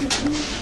Thank you.